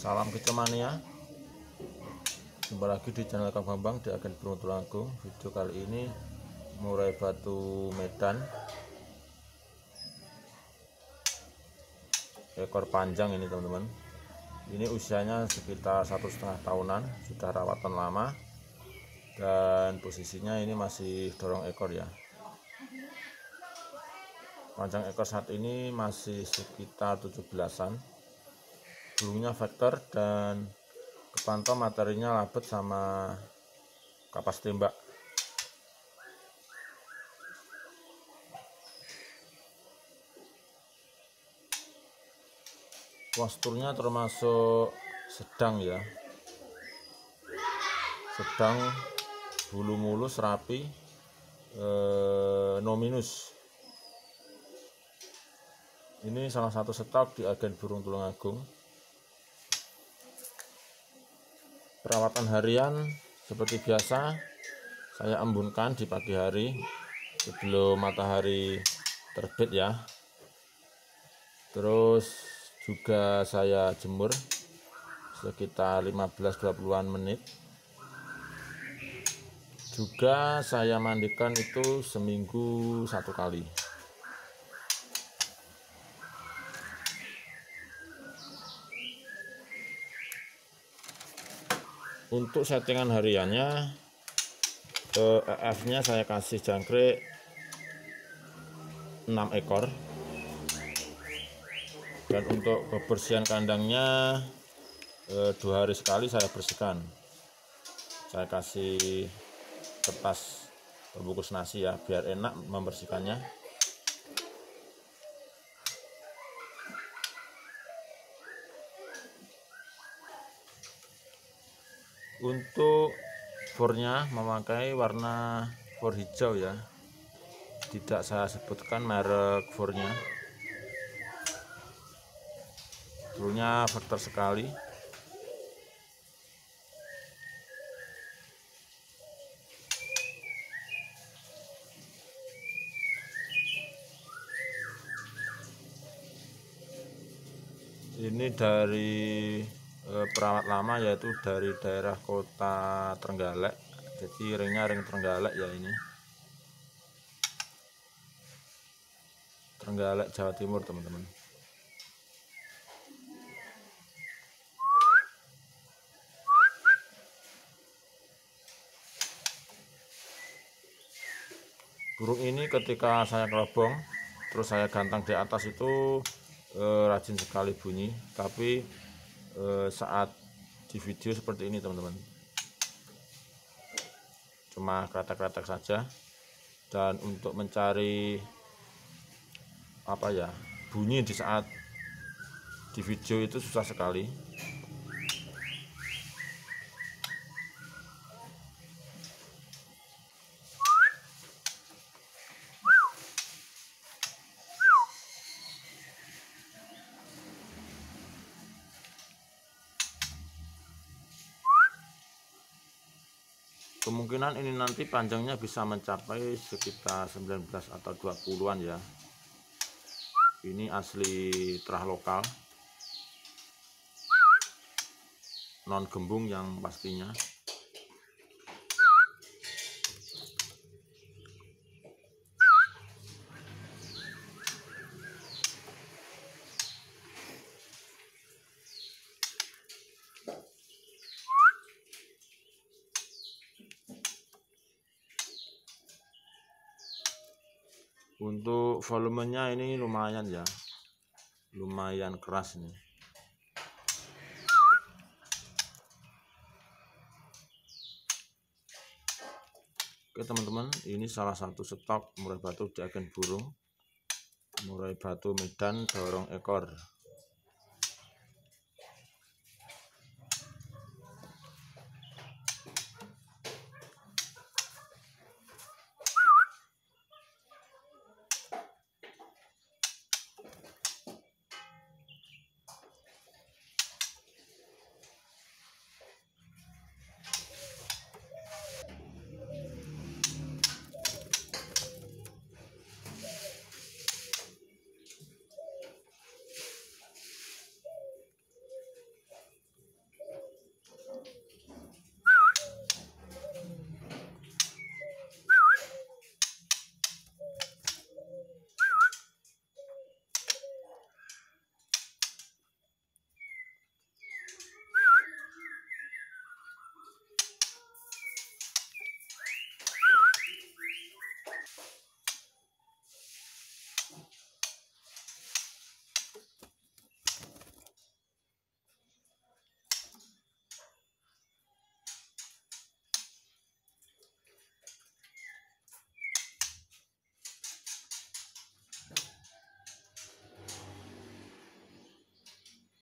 Salam kecemania. Jumpa lagi di channel Kang Bambang di agen Burung Tulanggung Video kali ini Murai batu Medan. Ekor panjang ini teman-teman. Ini usianya sekitar satu setengah tahunan Sudah rawatan lama. Dan posisinya ini masih dorong ekor ya. Panjang ekor saat ini masih sekitar 17an Burungnya vektor dan kepantau materinya labet sama kapas tembak. Posturnya termasuk sedang ya. Sedang bulu mulus rapi eh, no minus ini salah satu stok di agen burung tulungagung perawatan harian seperti biasa saya embunkan di pagi hari sebelum matahari terbit ya. Terus juga saya jemur sekitar 15-20an menit. Juga saya mandikan itu seminggu satu kali untuk settingan hariannya EF nya saya kasih jangkrik 6 ekor. Dan untuk kebersihan kandangnya eh, dua hari sekali saya bersihkan. Saya kasih kertas pembungkus nasi ya biar enak membersihkannya untuk fornya memakai warna for hijau ya. Tidak saya sebutkan merek fornya dulunya faktor sekali. Ini dari perawat lama yaitu dari daerah kota Trenggalek. Jadi ringnya ring Trenggalek ya ini. Trenggalek Jawa Timur teman-teman. Burung ini ketika saya kerobong terus saya gantang di atas itu eh, rajin sekali bunyi. Tapi eh, saat di video seperti ini teman-teman. Cuma kretek-kretek saja. Dan untuk mencari apa ya bunyi di saat di video itu susah sekali kemungkinan ini nanti panjangnya bisa mencapai sekitar 19 atau 20-an ya. Ini asli terah lokal. Non gembung yang pastinya untuk volumenya ini lumayan ya. Lumayan keras nih Oke teman-teman ini salah satu stok murai batu di agen burung. Murai batu medan dorong ekor